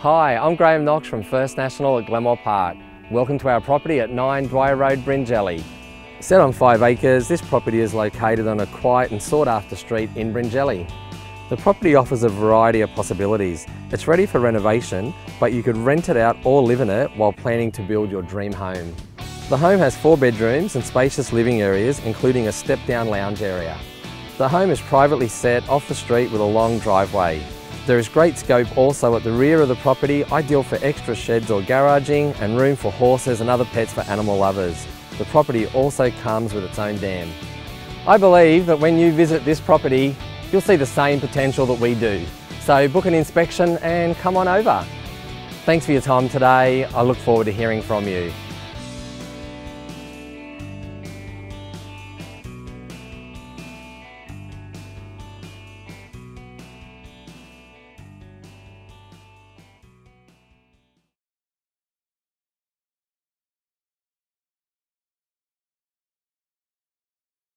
Hi, I'm Graham Knox from First National at Glenmore Park. Welcome to our property at 9 Dwyer Road, Bringelly. Set on 5 acres, this property is located on a quiet and sought after street in Bringelly. The property offers a variety of possibilities. It's ready for renovation, but you could rent it out or live in it while planning to build your dream home. The home has four bedrooms and spacious living areas, including a step-down lounge area. The home is privately set off the street with a long driveway. There is great scope also at the rear of the property, ideal for extra sheds or garaging and room for horses and other pets for animal lovers. The property also comes with its own dam. I believe that when you visit this property, you'll see the same potential that we do. So book an inspection and come on over. Thanks for your time today. I look forward to hearing from you.